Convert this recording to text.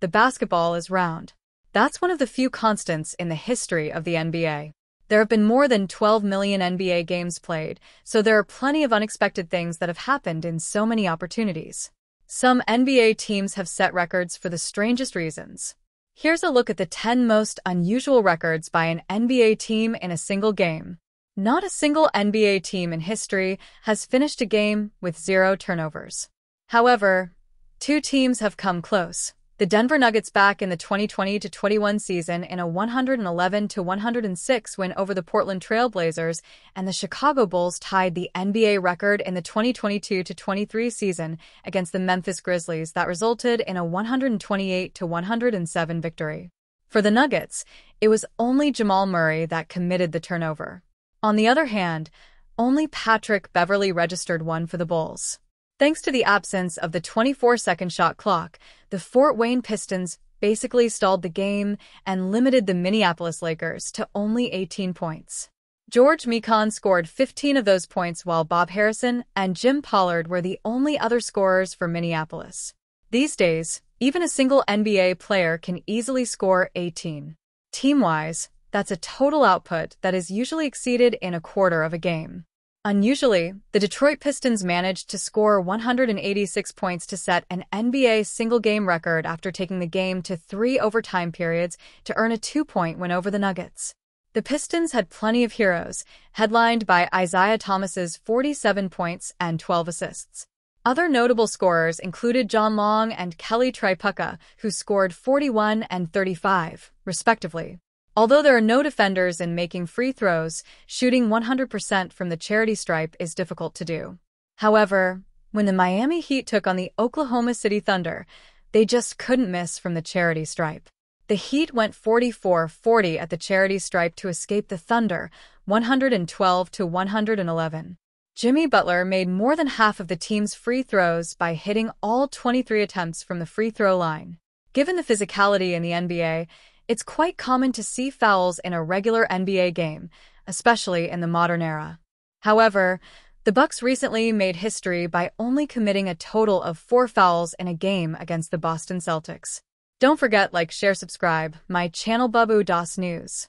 the basketball is round. That's one of the few constants in the history of the NBA. There have been more than 12 million NBA games played, so there are plenty of unexpected things that have happened in so many opportunities. Some NBA teams have set records for the strangest reasons. Here's a look at the 10 most unusual records by an NBA team in a single game. Not a single NBA team in history has finished a game with zero turnovers. However, two teams have come close. The Denver Nuggets back in the 2020-21 season in a 111-106 win over the Portland Trail Blazers, and the Chicago Bulls tied the NBA record in the 2022-23 season against the Memphis Grizzlies that resulted in a 128-107 victory. For the Nuggets, it was only Jamal Murray that committed the turnover. On the other hand, only Patrick Beverley registered one for the Bulls. Thanks to the absence of the 24-second shot clock, the Fort Wayne Pistons basically stalled the game and limited the Minneapolis Lakers to only 18 points. George Mikan scored 15 of those points while Bob Harrison and Jim Pollard were the only other scorers for Minneapolis. These days, even a single NBA player can easily score 18. Team-wise, that's a total output that is usually exceeded in a quarter of a game. Unusually, the Detroit Pistons managed to score 186 points to set an NBA single-game record after taking the game to three overtime periods to earn a two-point win over the Nuggets. The Pistons had plenty of heroes, headlined by Isiah Thomas's 47 points and 12 assists. Other notable scorers included John Long and Kelly Tripucka, who scored 41 and 35, respectively. Although there are no defenders in making free throws, shooting 100% from the charity stripe is difficult to do. However, when the Miami Heat took on the Oklahoma City Thunder, they just couldn't miss from the charity stripe. The Heat went 44-40 at the charity stripe to escape the Thunder, 112 to 111. Jimmy Butler made more than half of the team's free throws by hitting all 23 attempts from the free throw line. Given the physicality in the NBA, it's quite common to see fouls in a regular NBA game, especially in the modern era. However, the Bucks recently made history by only committing a total of four fouls in a game against the Boston Celtics. Don't forget like, share, subscribe, my channel Babu Das News.